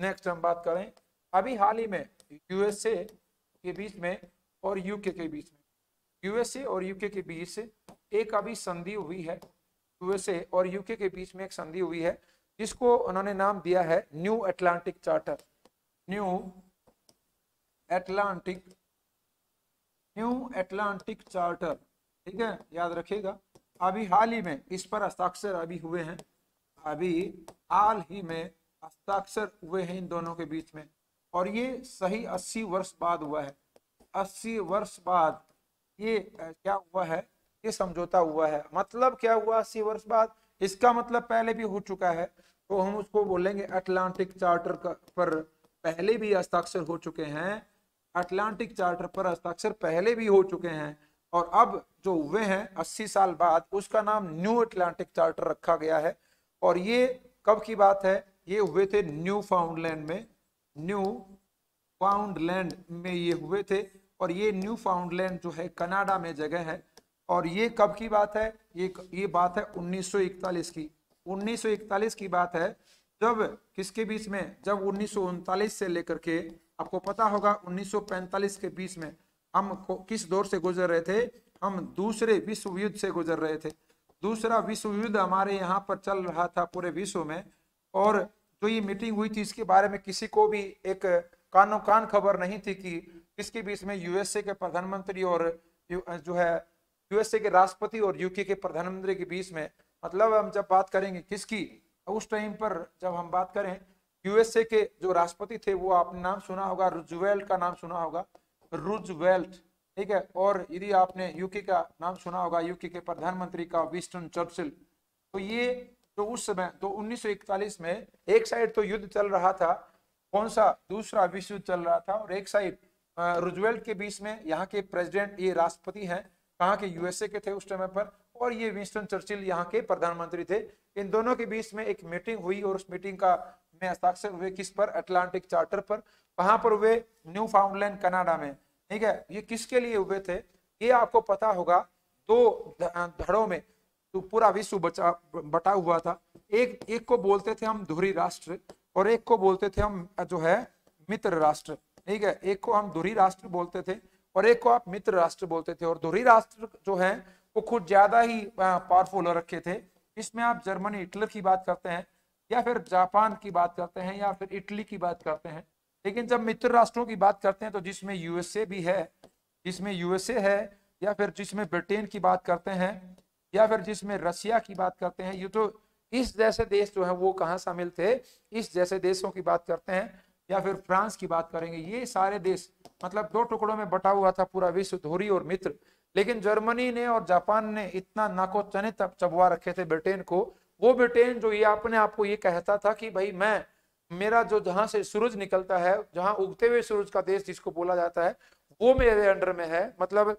Next हम बात करें, अभी हाल ही में यूएसए के बीच में और यूके के बीच में। यूएसए और यूके के बीच एक अभी संधि हुई है। यूएसए और यूके के बीच में एक संधि हुई है, जिसको उन्होंने नाम दिया है new Atlantic Charter new Atlantic new Atlantic Charter ठीक है? याद रखिएगा, अभी हाल ही में इस पर हस्ताक्षर अभी हुए हैं। अभी हाल ही में हस्ताक्षर हुए हैं इन दोनों के बीच में। और ये सही 80 वर्ष बाद हुआ है। 80 वर्ष बाद ये क्या हुआ है? ये समझौता हुआ है। मतलब क्या हुआ अस्सी वर्ष बाद? इसका मतलब पहले भी हो चुका है। तो हम उसको बोलेंगे अटलांटिक चार्टर पर पहले भी हस्ताक्षर हो चुके हैं। अटलांटिक चार्टर पर हस्ताक्षर पहले भी हो चुके हैं। और अब जो हुए हैं 80 साल बाद, उसका नाम न्यू अटलांटिक चार्टर रखा गया है। और ये कब की बात है? ये हुए थे न्यू फाउंडलैंड में न्यू फाउंडलैंड में ये हुए थे और ये न्यू फाउंडलैंड जो है कनाडा में जगह है। और ये कब की बात है? ये ये बात है 1941 की। 1941 की बात है जब किसके बीच में? जब उन्नीस से लेकर के, आपको पता होगा 1945 के बीच में हम किस दौर से गुजर रहे थे? हम दूसरे विश्व युद्ध से गुजर रहे थे। दूसरा विश्व युद्ध हमारे यहाँ पर चल रहा था पूरे विश्व में और जो ये मीटिंग हुई थी, इसके बारे में किसी को भी एक कानो कान खबर नहीं थी कि किसके बीच में यूएसए के प्रधानमंत्री और जो है यूएसए के राष्ट्रपति और यूके के प्रधानमंत्री के बीच में मतलब हम जब बात करेंगे किसकी, उस टाइम पर जब हम बात करें यूएसए के जो राष्ट्रपति थे, वो आपने नाम सुना होगा रुजवेल्ट का नाम सुना होगा रुजवेल्ट ठीक है? और यदि आपने यूके का नाम सुना होगा यूके के प्रधानमंत्री का विस्टन चर्चिल तो ये तो उस समय तो 1941 में एक साइड तो युद्ध चल रहा था, कौन सा? दूसरा विश्व युद्ध चल रहा था और एक साइड रुजवेल्ट के बीच में यहाँ के प्रेसिडेंट ये राष्ट्रपति हैं, कहाँ के यूएसए के थे उस समय पर, और ये विंस्टन चर्चिल यहाँ के प्रधानमंत्री थे। इन दोनों के बीच में एक मीटिंग हुई और उस मीटिंग का में हस्ताक्षर हुए किस पर? अटलांटिक चार्टर पर। वहाँ पर हुए न्यू फाउंडलैंड कनाडा में। ठीक है? ये किसके लिए हुए थे? ये आपको पता होगा दो धड़ों में। तो पूरा विश्व बचा, बटा हुआ था। एक एक को बोलते थे हम धुरी राष्ट्र और एक को बोलते थे हम जो है मित्र राष्ट्र, ठीक है? एक को हम धुरी राष्ट्र बोलते थे और एक को आप मित्र राष्ट्र बोलते थे। और धुरी राष्ट्र जो है, वो खुद ज़्यादा ही पावरफुल रखे थे। इसमें आप जर्मनी, हिटलर की बात करते हैं या फिर जापान की बात करते हैं या फिर इटली की बात करते हैं। लेकिन जब मित्र राष्ट्रों की बात करते हैं तो जिसमें यूएसए भी है, जिसमें यूएसए है या फिर जिसमें ब्रिटेन की बात करते हैं या फिर जिसमें रशिया की बात करते हैं, ये तो इस जैसे देश जो है वो कहाँ शामिल थे? इस जैसे देशों की बात करते हैं या फिर फ्रांस की बात करेंगे, ये सारे देश मतलब दो टुकड़ों में बटा हुआ था पूरा विश्व, धोरी और मित्र। लेकिन जर्मनी ने और जापान ने इतना नाको चनित चबवा रखे थे ब्रिटेन को। वो ब्रिटेन जो ये अपने आप को ये कहता था कि भाई मैं, मेरा जो जहाँ से सूरज निकलता है, जहाँ उगते हुए सूरज का देश जिसको बोला जाता है, वो मेरे अंडर में है। मतलब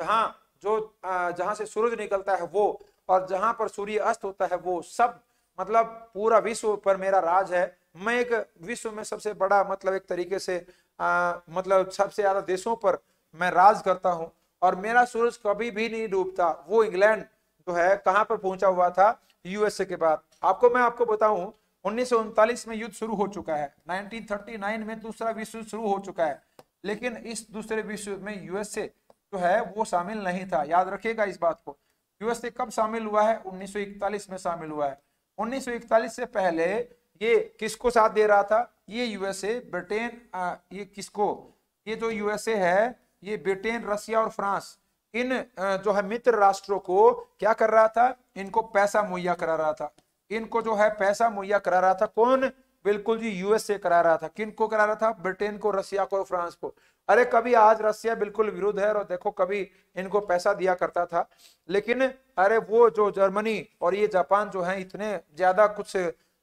जहाँ जो जहाँ से सूरज निकलता है वो और जहाँ पर सूर्य अस्त होता है वो सब मतलब पूरा विश्व पर मेरा राज है। मैं एक विश्व में सबसे बड़ा मतलब एक तरीके से आ, मतलब सबसे ज़्यादा देशों पर मैं राज करता हूँ और मेरा सूरज कभी भी नहीं डूबता। वो इंग्लैंड जो है कहाँ पर पहुँचा हुआ था? यूएसए के बाद। आपको मैं आपको बताऊँ उन्नीस सौ उनतालीस में युद्ध शुरू हो चुका है। 1939 में दूसरा विश्व शुरू हो चुका है। लेकिन इस दूसरे विश्व में यूएसए जो है, वो शामिल नहीं था। याद रखिएगा इस बात को। यूएसए कब शामिल हुआ है? 1941 में शामिल हुआ है। 1941 से पहले ये किसको साथ दे रहा था? ये यूएसए, ब्रिटेन ये किसको? ये जो यूएसए है, ये ब्रिटेन रशिया और फ्रांस, इन जो है मित्र राष्ट्रों को क्या कर रहा था? इनको पैसा मुहैया करा रहा था। इनको जो है पैसा मुहैया करा रहा था कौन? बिल्कुल जी यूएसए करा रहा था। किन को करा रहा था? ब्रिटेन को रशिया को, फ्रांस को। अरे, कभी आज रशिया बिल्कुल विरुद्ध है और देखो, कभी इनको पैसा दिया करता था। लेकिन, अरे, वो जो जर्मनी और ये जापान जो है, इतने ज़्यादा कुछ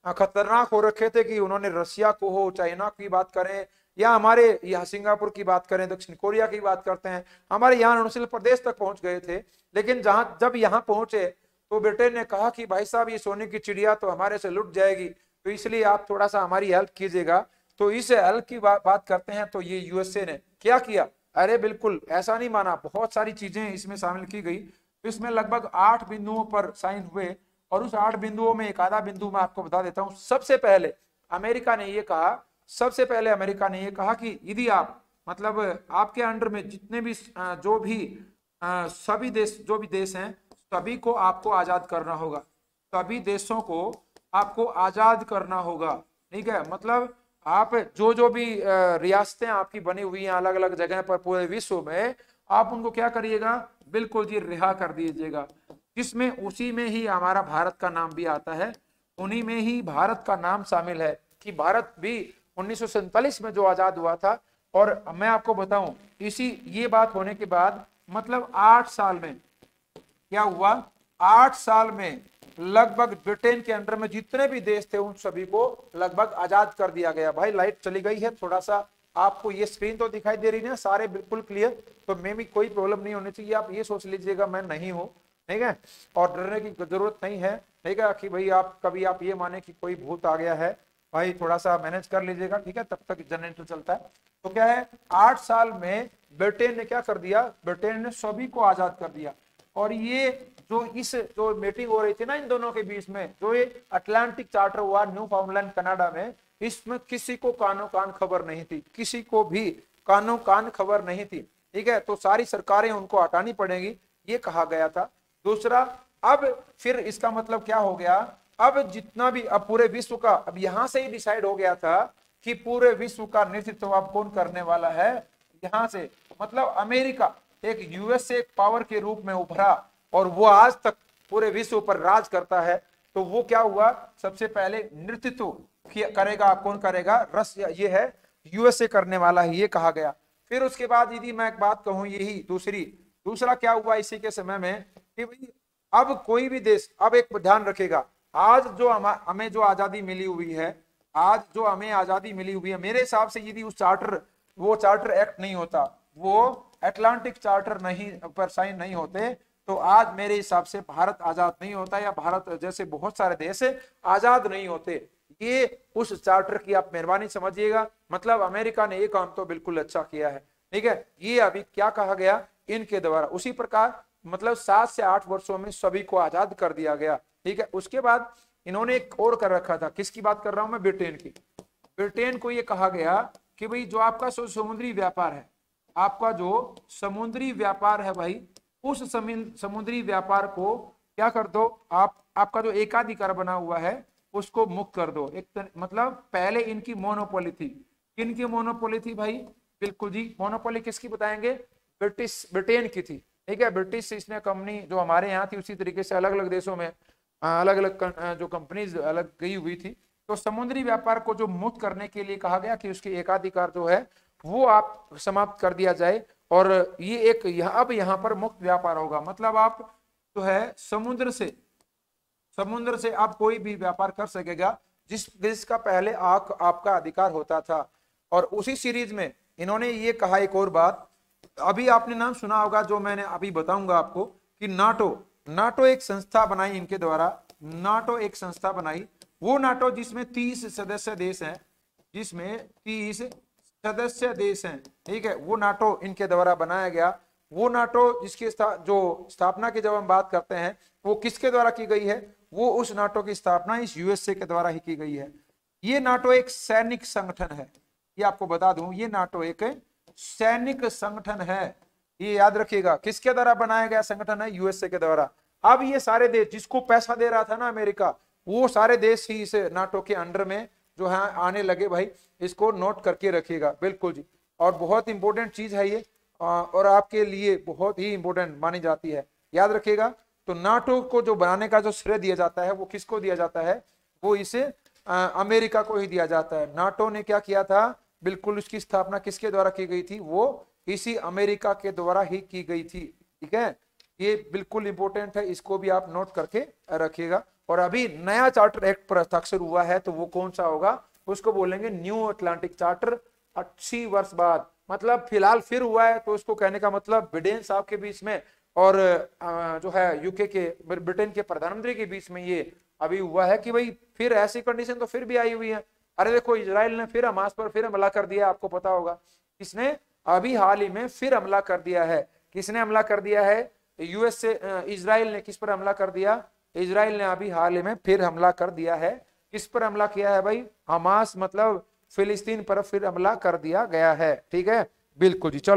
खतरनाक हो रखे थे कि उन्होंने रशिया को हो, चाइना की बात करें, या हमारे यहाँ सिंगापुर की बात करें, दक्षिण कोरिया की बात करते हैं, हमारे यहाँ अरुणाचल प्रदेश तक पहुँच गए थे। लेकिन जहाँ, जब यहाँ पहुँचे तो ब्रिटेन ने कहा कि, भाई साहब, ये सोने की चिड़िया तो हमारे से लुट जाएगी। तो इसलिए आप थोड़ा सा हमारी हेल्प कीजिएगा। तो इस हेल्प की बा, बात करते हैं तो ये यूएसए ने क्या किया? अरे बिल्कुल ऐसा नहीं माना बहुत सारी चीज़ें इसमें शामिल की गई। तो इसमें लगभग आठ बिंदुओं पर साइन हुए और उस आठ बिंदुओं में एक आधा बिंदु मैं आपको बता देता हूँ। सबसे पहले अमेरिका ने यह कहा सबसे पहले अमेरिका ने यह कहा कि यदि आप मतलब आपके अंडर में जितने भी जो भी सभी देश जो भी देश हैं सभी को आपको आज़ाद करना होगा। सभी देशों को आपको आज़ाद करना होगा। ठीक है? मतलब आप जो जो भी रियासतें आपकी बनी हुई हैं अलग अलग जगह पर पूरे विश्व में, आप उनको क्या करिएगा? बिल्कुल जी रिहा कर दीजिएगा। जिसमें उसी में ही हमारा भारत का नाम भी आता है, उन्हीं में ही भारत का नाम शामिल है कि भारत भी उन्नीस सौ सैंतालीस में जो आज़ाद हुआ था, और मैं आपको बताऊँ, इसी, ये बात होने के बाद मतलब आठ साल में, क्या हुआ? आठ साल में लगभग ब्रिटेन के अंडर में जितने भी देश थे, उन सभी को लगभग आज़ाद कर दिया गया। भाई, लाइट चली गई है थोड़ा सा आपको ये स्क्रीन तो दिखाई दे रही है, सारे बिल्कुल क्लियर तो मे भी कोई प्रॉब्लम नहीं होनी चाहिए। आप ये सोच लीजिएगा, मैं नहीं हूँ, ठीक है? और डरने की ज़रूरत नहीं है, ठीक है? कि भाई, आप कभी आप ये माने कि कोई भूत आ गया है, भाई थोड़ा सा मैनेज कर लीजिएगा, ठीक है? तब तक जनरेटर चलता है। तो क्या है, आठ साल में ब्रिटेन ने क्या कर दिया? ब्रिटेन ने सभी को आज़ाद कर दिया। और ये जो इस, जो मीटिंग हो रही थी ना इन दोनों के बीच में, जो ये अटलांटिक चार्टर हुआ न्यू फाउंडलैंड कनाडा में, इसमें किसी को कानो कान खबर नहीं थी। किसी को भी कानो कान खबर नहीं थी। ठीक है? तो सारी सरकारें उनको हटानी पड़ेगी, ये कहा गया था। दूसरा, अब फिर इसका मतलब क्या हो गया? अब जितना भी, अब पूरे विश्व का, अब यहाँ से ही डिसाइड हो गया था कि पूरे विश्व का नेतृत्व अब कौन करने वाला है? यहाँ से मतलब अमेरिका। एक यूएसए एक पावर के रूप में उभरा और वो आज तक पूरे विश्व पर राज करता है तो वो क्या हुआ? सबसे पहले नेतृत्व करेगा, कौन करेगा? रशिया, ये है यूएसए करने वाला है, ये कहा गया। फिर उसके बाद यदि मैं एक बात कहूँ, यही दूसरी, दूसरा क्या हुआ इसी के समय में कि भाई, अब कोई भी देश, अब एक ध्यान रखेगा, आज जो हमें जो आज़ादी मिली हुई है, आज जो हमें आज़ादी मिली हुई है, मेरे हिसाब से यदि उस चार्टर वो चार्टर एक्ट नहीं होता, वो अटलांटिक चार्टर नहीं, पर साइन नहीं होते तो आज मेरे हिसाब से भारत आज़ाद नहीं होता या भारत जैसे बहुत सारे देश आज़ाद नहीं होते। ये उस चार्टर की आप मेहरबानी समझिएगा। मतलब अमेरिका ने ये काम तो बिल्कुल अच्छा किया है। ठीक है? ये अभी क्या कहा गया? इनके द्वारा। उसी प्रकार मतलब सात से आठ वर्षों में सभी को आज़ाद कर दिया गया। ठीक है? उसके बाद इन्होंने एक और कर रखा था। किसकी बात कर रहा हूँ मैं? ब्रिटेन की। ब्रिटेन को ये कहा गया कि भाई, जो आपका समुद्री व्यापार है आपका जो समुद्री व्यापार है भाई उस समुद्री व्यापार को क्या कर दो आप आपका जो एकाधिकार बना हुआ है उसको मुक्त कर दो। एक तर, मतलब पहले इनकी मोनोपोली थी। किन की मोनोपोली थी भाई? बिल्कुल जी मोनोपोली किसकी बताएँगे? ब्रिटिश ब्रिटेन की थी। ठीक है ब्रिटिश इसने कंपनी जो हमारे यहाँ थी उसी तरीके से अलग अलग देशों में अलग अलग जो कंपनीज़ अलग गई हुई थी। तो समुद्री व्यापार को जो मुक्त करने के लिए कहा गया कि उसके एकाधिकार जो है वो आप समाप्त कर दिया जाए और ये एक यहाँ अब यहाँ पर मुक्त व्यापार होगा। मतलब आप जो है समुद्र से समुद्र से आप कोई भी व्यापार कर सकेगा, जिस, जिसका पहले आक आपका अधिकार होता था। और उसी सीरीज़ में इन्होंने ये कहा एक और बात, अभी आपने नाम सुना होगा, जो मैंने अभी बताऊँगा आपको, कि नाटो नाटो एक संस्था बनाई इनके द्वारा, नाटो एक संस्था बनाई, वो नाटो जिसमें तीस सदस्य देश हैं, जिसमें तीस सदस्य देश हैं। ठीक है? वो नाटो इनके द्वारा बनाया गया। वो नाटो जिसकी जो स्थापना की जब हम बात करते हैं, वो किसके द्वारा की गई है? वो उस नाटो की स्थापना इस यूएसए के द्वारा ही की गई है। ये नाटो एक सैनिक संगठन है। ये आपको बता दूँ, ये नाटो एक सैनिक संगठन है। ये याद रखिएगा, किसके द्वारा बनाया गया संगठन है? यूएसए के द्वारा। अब ये सारे देश जिसको पैसा दे रहा था ना अमेरिका, वो सारे देश ही इस नाटो के अंडर में जो है आने लगे भाई इसको नोट करके रखिएगा। बिल्कुल जी। और बहुत इंपॉर्टेंट चीज़ है ये और आपके लिए बहुत ही इंपॉर्टेंट मानी जाती है। याद रखिएगा तो नाटो को जो बनाने का जो श्रेय दिया जाता है वो किसको दिया जाता है? वो इसे आ, अमेरिका को ही दिया जाता है। नाटो ने क्या किया था? बिल्कुल उसकी स्थापना किसके द्वारा की गई थी? वो इसी अमेरिका के द्वारा ही की गई थी। ठीक है? ये बिल्कुल इंपॉर्टेंट है इसको भी आप नोट करके रखिएगा। और अभी नया चार्टर एक्ट पर हस्ताक्षर हुआ है तो वो कौन सा होगा? उसको बोलेंगे न्यू अटलांटिक चार्टर, अस्सी वर्ष बाद। मतलब फ़िलहाल फिर हुआ है तो उसको कहने का मतलब ब्रिटेन साहब के बीच में और जो है यूके के, ब्रिटेन के प्रधानमंत्री के बीच में ये अभी हुआ है कि भाई फिर ऐसी कंडीशन तो फिर भी आई हुई है। अरे देखो इसराइल ने फिर हमास पर फिर हमला कर दिया, आपको पता होगा। किसने? अभी हाल ही में फिर हमला कर दिया है। किसने हमला कर दिया है? यूएस से इसराइल ने किस पर हमला कर दिया? इसराइल ने अभी हाल ही में फिर हमला कर दिया है। किस पर हमला किया है भाई? हमास मतलब फिलिस्तीन पर फिर हमला कर दिया गया है। ठीक है? बिल्कुल जी, चलो।